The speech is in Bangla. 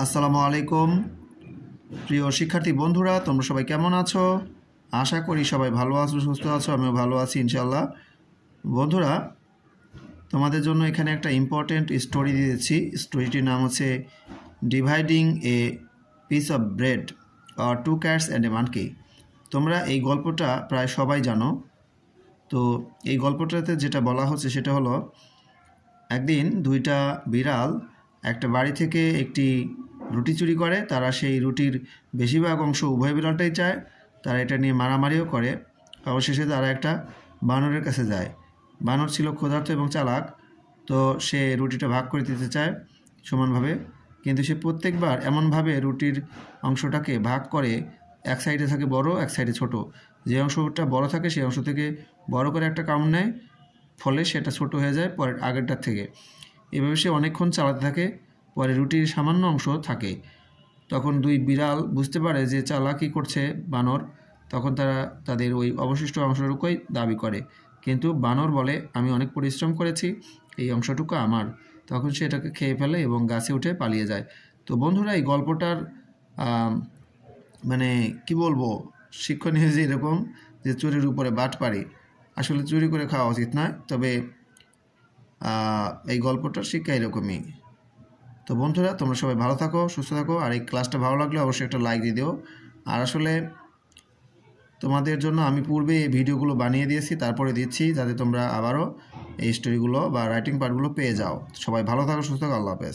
আসসালামু আলাইকুম। প্রিয় শিক্ষার্থী বন্ধুরা, তোমরা সবাই কেমন আছো? আশা করি সবাই ভালো আছো, সুস্থ আছো, আমিও ভালো আছি ইনশাল্লাহ বন্ধুরা, তোমাদের জন্য এখানে একটা ইম্পর্টেন্ট স্টোরি দিয়েছি স্টোরিটির নাম হচ্ছে dividing a piece of bread R two cats and a monkey তোমরা এই গল্পটা প্রায় সবাই জানো। তো এই গল্পটাতে যেটা বলা হচ্ছে সেটা হলো, একদিন দুইটা বিড়াল একটা বাড়ি থেকে একটি রুটি চুরি করে, তারা সেই রুটির বেশিরভাগ অংশ উভয় বিড়ালটাই চায়, তারা এটা নিয়ে মারামারিও করে। অবশেষে তারা একটা বানরের কাছে যায়। বানর ছিল ক্ষুধার্ত এবং চালাক, তো সে রুটিটা ভাগ করে দিতে চায় সমানভাবে। কিন্তু সে প্রত্যেকবার এমনভাবে রুটির অংশটাকে ভাগ করে, এক সাইডে থাকে বড়, এক সাইডে ছোট। যে অংশটা বড় থাকে, সেই অংশ থেকে বড় করে একটা কামড় নেয়, ফলে সেটা ছোট হয়ে যায় পরের আগেরটার থেকে। এভাবে সে অনেকক্ষণ চালাতে থাকে, পরে রুটির সামান্য অংশ থাকে। তখন দুই বিড়াল বুঝতে পারে যে চালাকি করছে বানর। তখন তারা তাদের ওই অবশিষ্ট অংশটুকুই দাবি করে। কিন্তু বানর বলে, আমি অনেক পরিশ্রম করেছি, এই অংশটুকু আমার। তখন সে এটাকে খেয়ে ফেলে এবং গাছে উঠে পালিয়ে যায়। তো বন্ধুরা, এই গল্পটার মানে কি বলব, শিক্ষণীয় যে এরকম যে চুরির উপরে বাট পারি আসলে চুরি করে খাওয়া উচিত নয়, তবে এই গল্পটা শিক্ষা এরকমই। তো বন্ধুরা, তোমরা সবাই ভালো থাকো, সুস্থ থাকো, আর এই ক্লাসটা ভালো লাগলে অবশ্যই একটা লাইক দিয়ে দিও। আর আসলে তোমাদের জন্য আমি পূর্বে এই ভিডিওগুলো বানিয়ে দিয়েছি, তারপরে দিচ্ছি, যাতে তোমরা আবারও এই স্টোরিগুলো বা রাইটিং পার্টগুলো পেয়ে যাও। সবাই ভালো থাকো, সুস্থ থাকো, আল্লাহ হাফেজ।